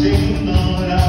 senhora